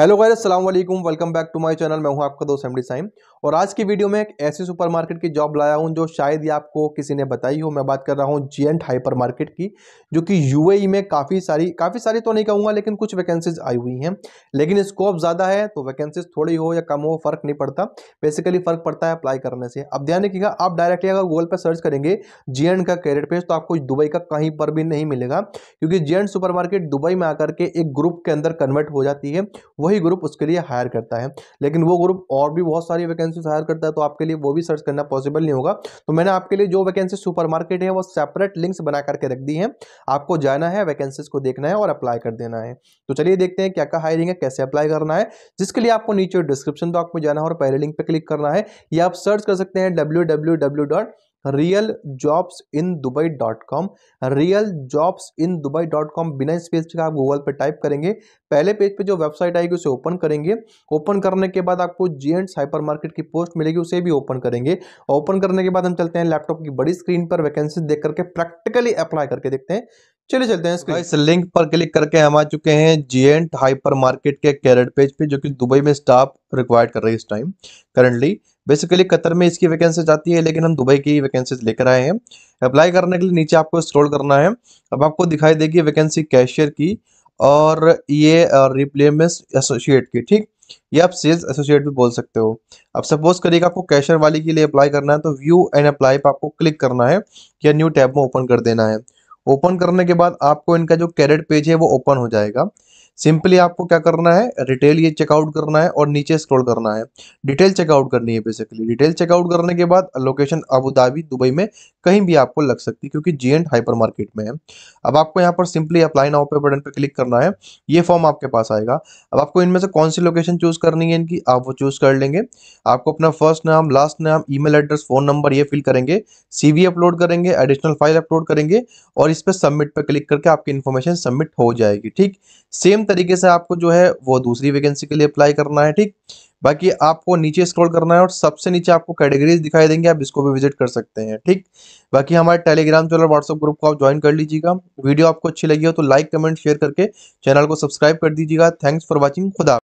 Hello guys, अस्सलाम वालेकुम welcome back to my channel मैं हूँ आपका दोस्त एमडी साइम और आज की वीडियो में एक ऐसी सुपरमार्केट की जॉब लाया हूँ जो शायद ही आपको किसी ने बताई हो। मैं बात कर रहा हूँ जीएंट हाइपर मार्केट की, जो कि यूएई में काफ़ी सारी काफ़ी सारी तो नहीं कहूँगा, लेकिन कुछ वैकेंसीज आई हुई हैं। लेकिन स्कोप ज़्यादा है तो वैकेंसीज थोड़ी हो या कम हो, फ़र्क नहीं पड़ता। बेसिकली फ़र्क पड़ता है अप्लाई करने से। अब ध्यान रखिएगा, आप डायरेक्टली अगर गूगल पर सर्च करेंगे जी का कैरियर पेज तो आपको दुबई का कहीं पर भी नहीं मिलेगा, क्योंकि जी सुपर दुबई में आकर के एक ग्रुप के अंदर कन्वर्ट हो जाती है। वही ग्रुप उसके लिए हायर करता है। लेकिन वो ग्रुप और भी बहुत सारी वैकेंसी हायर करता है तो आपके लिए वो भी सर्च करना पॉसिबल नहीं होगा। तो मैंने आपके लिए जो वैकेंसी सुपर मार्केट है, वो सेपरेट लिंक्स बना करके रख दी है। आपको जाना है वैकेंसीज को देखना है और अप्लाई कर देना है। तो चलिए देखते हैं क्या क्या हायरिंग है, कैसे अप्लाई करना है, जिसके लिए आपको नीचे डिस्क्रिप्शन तो आपको जाना है और पहले लिंक पर क्लिक करना है। या आप सर्च कर सकते हैं W real jobs in Dubai dot com. Real jobs in Dubai dot com बिना स्पेस का आप गूगल पर टाइप करेंगे। पहले पेज पे जो वेबसाइट आएगी, उसे ओपन करेंगे। ओपन करने के बाद आपको जी एंड हाइपर मार्केट की पोस्ट मिलेगी, उसे भी ओपन करेंगे। ओपन करने के बाद हम चलते हैं लैपटॉप की बड़ी स्क्रीन पर वैकेंसी देख करके प्रैक्टिकली अप्लाई करके देखते हैं। चलिए चलते हैं इस लिंक पर क्लिक करके हम आ चुके हैं जी एंड हाइपर मार्केट के कैरेट पेज पे, जो कि दुबई में स्टाफ रिक्वायर्ड कर रही है इस टाइम करंटली बेसिकली कतर में इसकी वैकेंसी आती है, लेकिन हम दुबई की वैकेंसीज लेकर आए हैं। अप्लाई करने के लिए नीचे आपको स्क्रॉल करना है। अब आपको दिखाई देगी वैकेंसी कैशियर की और ये रिप्लेमेंस एसोसिएट की, ठीक? ये आप सेल्स एसोसिएट भी बोल सकते हो। अब सपोज़ करिएगा आपको कैशियर वाली के लिए अप्लाई करना है तो व्यू एंड अप्लाई पर आपको क्लिक करना है या न्यू टैब में ओपन कर देना है। ओपन करने के बाद आपको इनका जो कैरेट पेज है, वो ओपन हो जाएगा। सिंपली आपको क्या करना है रिटेल ये चेकआउट करना है और नीचे स्क्रॉल करना है। डिटेल चेकआउट करनी है बेसिकली डिटेल चेकआउट करने के बाद लोकेशन अबू धाबी दुबई में कहीं भी आपको लग सकती है क्योंकि जी एंड हाइपर मार्केट में है। अब आपको यहाँ पर सिंपली अप्लाई नाउ पे बटन पे क्लिक करना है। ये फॉर्म आपके पास आएगा। अब आपको इनमें से कौन सी लोकेशन चूज़ करनी है इनकी, आप वो चूज़ कर लेंगे। आपको अपना फ़र्स्ट नाम लास्ट नाम ईमेल एड्रेस फ़ोन नंबर ये फिल करेंगे। सीवी अपलोड करेंगे एडिशनल फ़ाइल अपलोड करेंगे और इस पर सबमिट पर क्लिक करके आपकी इन्फॉर्मेशन सबमिट हो जाएगी। ठीक? सेम तरीके से आपको जो है वो दूसरी वैकेंसी के लिए अप्लाई करना है, ठीक? बाकी आपको नीचे स्क्रॉल करना है और सबसे नीचे आपको कैटेगरीज दिखाई देंगे, आप इसको भी विज़िट कर सकते हैं, ठीक? बाकी हमारे टेलीग्राम चैनल व्हाट्सअप ग्रुप को आप ज्वाइन कर लीजिएगा। वीडियो आपको अच्छी लगी हो तो लाइक कमेंट शेयर करके चैनल को सब्सक्राइब कर दीजिएगा। थैंक्स फॉर वॉचिंग खुदा